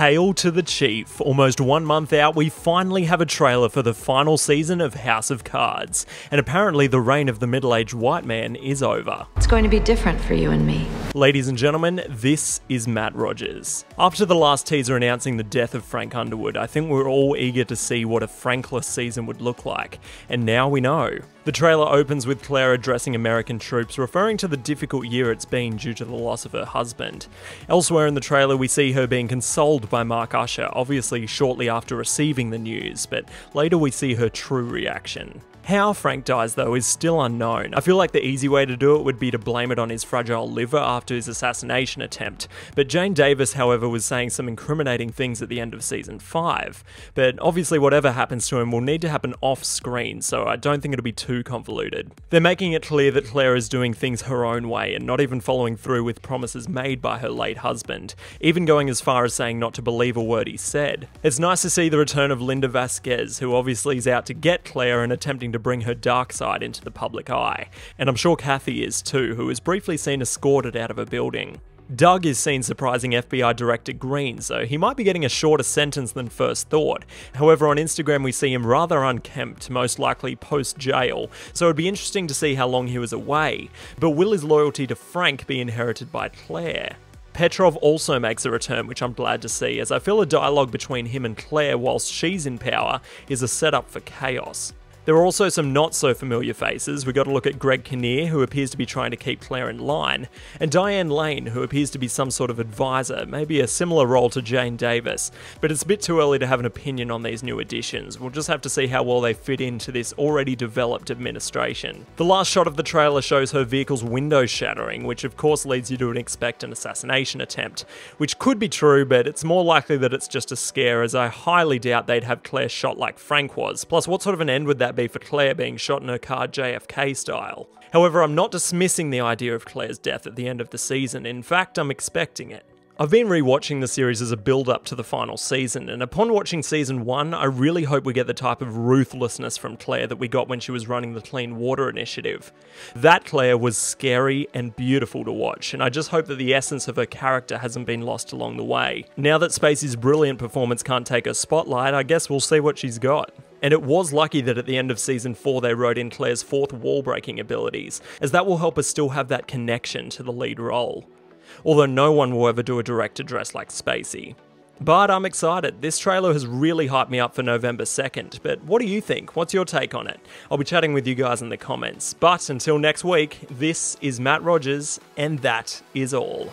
Hail to the Chief. Almost one month out, we finally have a trailer for the final season of House of Cards. And apparently, the reign of the middle aged white man is over. Going to be different for you and me. Ladies and gentlemen, this is Matt Rogers. After the last teaser announcing the death of Frank Underwood, I think we're all eager to see what a Frankless season would look like. And now we know. The trailer opens with Claire addressing American troops, referring to the difficult year it's been due to the loss of her husband. Elsewhere in the trailer, we see her being consoled by Mark Usher, obviously shortly after receiving the news, but later we see her true reaction. How Frank dies, though, is still unknown. I feel like the easy way to do it would be to blame it on his fragile liver after his assassination attempt, but Jane Davis, however, was saying some incriminating things at the end of season 5. But obviously, whatever happens to him will need to happen off screen, so I don't think it'll be too convoluted. They're making it clear that Claire is doing things her own way and not even following through with promises made by her late husband, even going as far as saying not to believe a word he said. It's nice to see the return of Linda Vasquez, who obviously is out to get Claire and attempting to bring her dark side into the public eye. And I'm sure Kathy is too, who is briefly seen escorted out of a building. Doug is seen surprising FBI Director Green, so he might be getting a shorter sentence than first thought. However, on Instagram we see him rather unkempt, most likely post jail, so it'd be interesting to see how long he was away. But will his loyalty to Frank be inherited by Claire? Petrov also makes a return, which I'm glad to see, as I feel a dialogue between him and Claire whilst she's in power is a setup for chaos. There are also some not so familiar faces. We got to look at Greg Kinnear, who appears to be trying to keep Claire in line, and Diane Lane, who appears to be some sort of advisor, maybe a similar role to Jane Davis. But it's a bit too early to have an opinion on these new additions. We'll just have to see how well they fit into this already developed administration. The last shot of the trailer shows her vehicle's window shattering, which of course leads you to expect an assassination attempt, which could be true, but it's more likely that it's just a scare, as I highly doubt they'd have Claire shot like Frank was. Plus, what sort of an end would that that be for Claire being shot in her car JFK style. However, I'm not dismissing the idea of Claire's death at the end of the season, in fact, I'm expecting it. I've been rewatching the series as a build up to the final season, and upon watching season 1, I really hope we get the type of ruthlessness from Claire that we got when she was running the Clean Water Initiative. That Claire was scary and beautiful to watch, and I just hope that the essence of her character hasn't been lost along the way. Now that Spacey's brilliant performance can't take her spotlight, I guess we'll see what she's got. And it was lucky that at the end of season 4 they wrote in Claire's fourth wall breaking abilities, as that will help us still have that connection to the lead role although no one will ever do a direct address like Spacey. But I'm excited. This trailer has really hyped me up for November 2nd. But what do you think? What's your take on it? I'll be chatting with you guys in the comments. But until next week, this is Matt Rogers, and that is all.